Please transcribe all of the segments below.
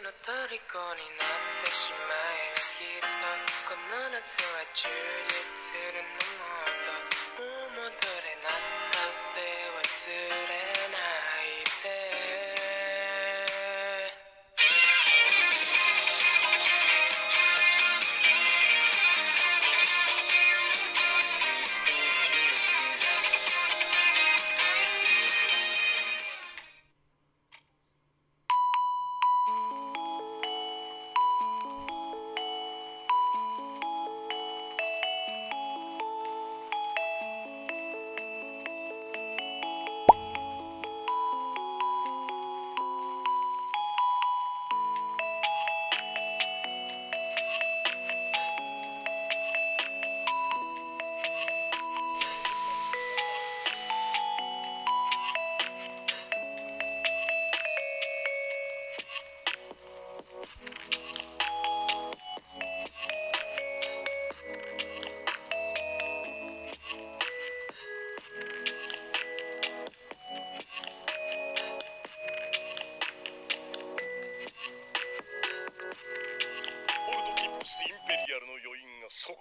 の虜になってしまえ。ばきっとこの夏は充実するのもっともう戻れなかったって忘れ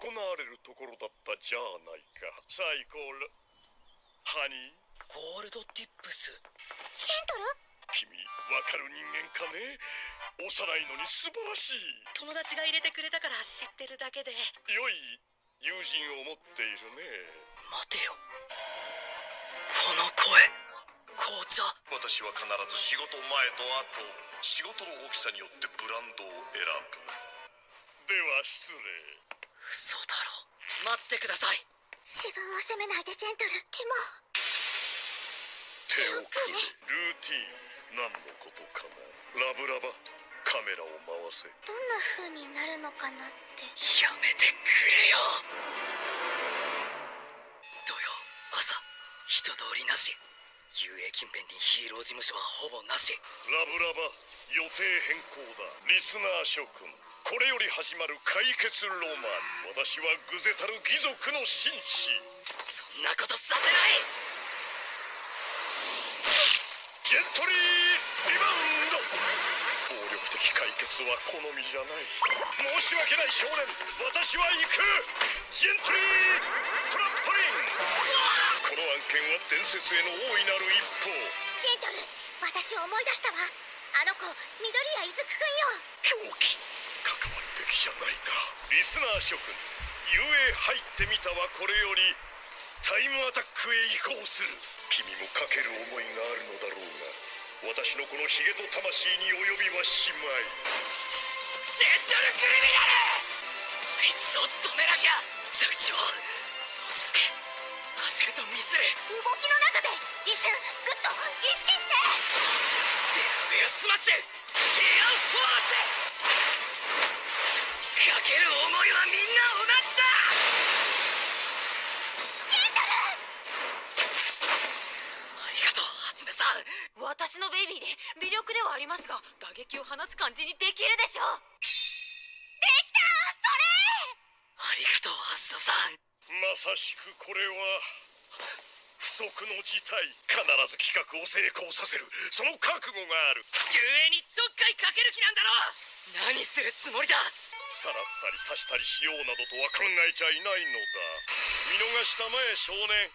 韻が損なわれるところだったじゃないか。サイコールハニー。ゴールドティップス。シェントル君わかる人間かね？幼いのに素晴らしい。友達が入れてくれたから知ってるだけで。良い。友人を持っているね。待てよ。この声。紅茶。私は必ず仕事前と後仕事の大きさによってブランドを選ぶ。では失礼嘘だろ。待ってください。自分を責めないでジェントルでも。手を組むルーティーン何のことかな。ラブラバカメラを回せ。どんな風になるのかなって。やめてくれよ。土曜朝人通りなし。遊泳近辺にヒーロー事務所はほぼなし。ラブラバ予定変更だ。リスナー諸君これより始まる解決ロマン。私はグゼたる義族の紳士。そんなことさせない！ジェントリーリバウンド。暴力的解決は好みじゃない。申し訳ない少年。私は行く。ジェントリートランポリン。この案件は伝説への大いなる一歩。ジェントル私思い出したわ子緑谷出久くんよ。狂気。関わるべきじゃないな。リスナー諸君遊泳入ってみたはこれよりタイムアタックへ移行する。君もかける思いがあるのだろうが私のこのヒゲと魂に及びはしまい。ジェントルクリミナルあいつを止めなきゃ。着地を落ち着け。焦るとミス。る動きの中で一瞬グッと意識して Delaware Smash Air Force かける思いはみんな同じだ。ジェントルありがとう発目さん。私のベイビーで微力ではありますが打撃を放つ感じにできるでしょできた。ありがとう橋田さん。まさしくこれは。不測の事態必ず企画を成功させる。その覚悟がある。遊泳にちょっかいかける気なんだろ何するつもりだ。さらったり刺したりしようなどとは考えちゃいないのだ。見逃したまえ少年。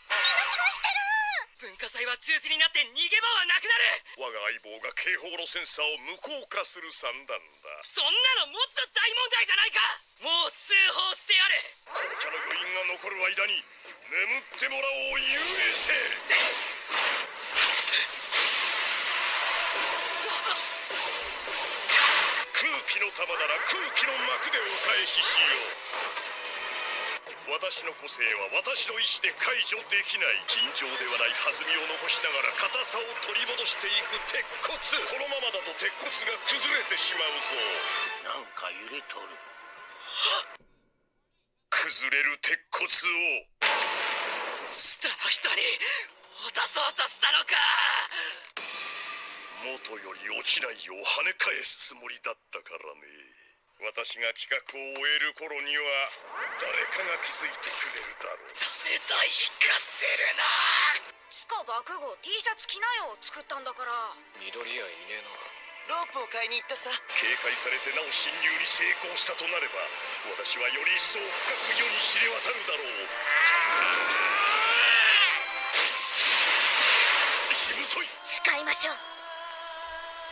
文化祭は中止になって逃げ場はなくなる。我が相棒が警報のセンサーを無効化する算段だ。そんなのもっと大問題じゃないか。もう通報して残る間に眠ってもらおう遊泳生空気の玉なら空気の膜でお返ししよう。私の個性は私の意志で解除できない。尋常ではない弾みを残しながら硬さを取り戻していく鉄骨。このままだと鉄骨が崩れてしまうぞ。なんか揺れとる崩れる鉄骨を。下の人に渡そうとしたのか。元より落ちないよう跳ね返すつもりだったからね。私が企画を終える頃には誰かが気づいてくれるだろう。ダメだ引かせるな。つか爆豪 T シャツ着なよ作ったんだから。緑谷いねえなロープを買いに行ったさ。警戒されてなお侵入に成功したとなれば私はより一層深く世に知れ渡るだろう。しぶとい。使いましょう。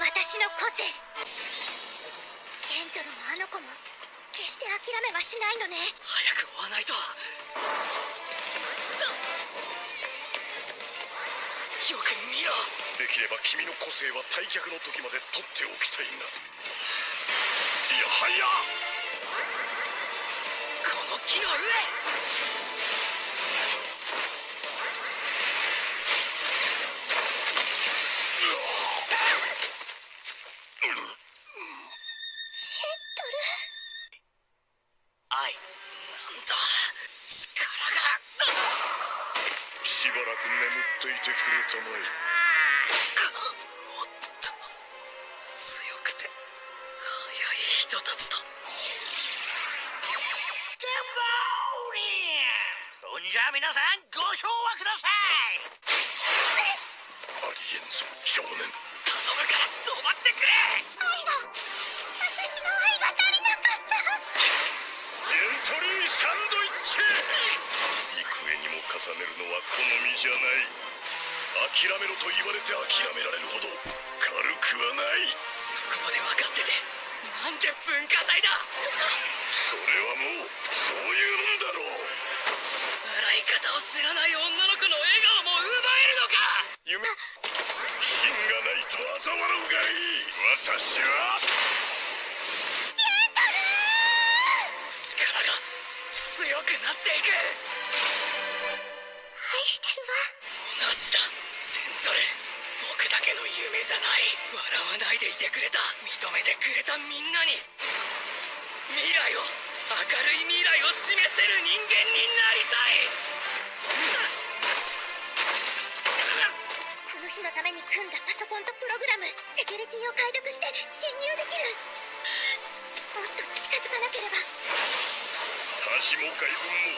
私の個性。ジェントルもあの子も決して諦めはしないのね。早く追わないとよく見ろ。できれば君の個性は退却の時まで取っておきたいがいやはや。この木の上。ジェントル愛なんだ力がしばらく眠っていてくれたまえ。おっと強くて速い人たちと。ほんじゃ皆さんごください。ありえんぞ少年頼むから止まってくれ。愛が私の愛が足りなかった。エントリーサンドイッチ幾重にも重ねるのは好みじゃない。諦めろと言われて諦められるほど軽くはない。そこまで分かってて。なんで文化祭だ。それはもう愛してるわ。同じだ。セントル僕だけの夢じゃない。笑わないでいてくれた。認めてくれたみんなに。未来を明るい未来を示せる人間になりたい。この日のために組んだパソコンとプログラムセキュリティを解読して侵入できる。もっと近づかなければ他死も外分も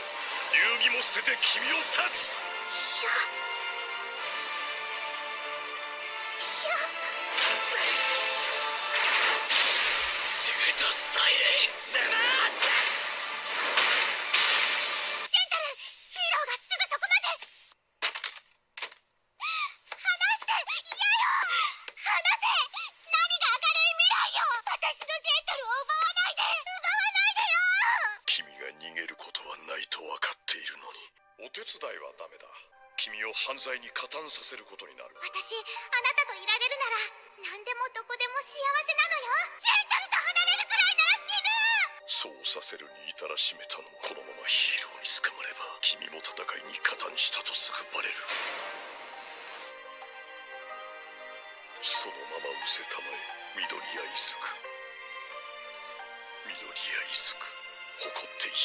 流儀も捨てて君を断つ。いや手伝いはダメだ。君を犯罪に加担させることになる。私あなたといられるなら何でもどこでも幸せなのよ。ジェントルと離れるくらいなら死ぬ！そうさせるに至らしめたのもこのままヒーローに捕まれば君も戦いに加担したとすぐバレる。そのまま失せたまえ緑谷イズク。緑谷イズク誇っていい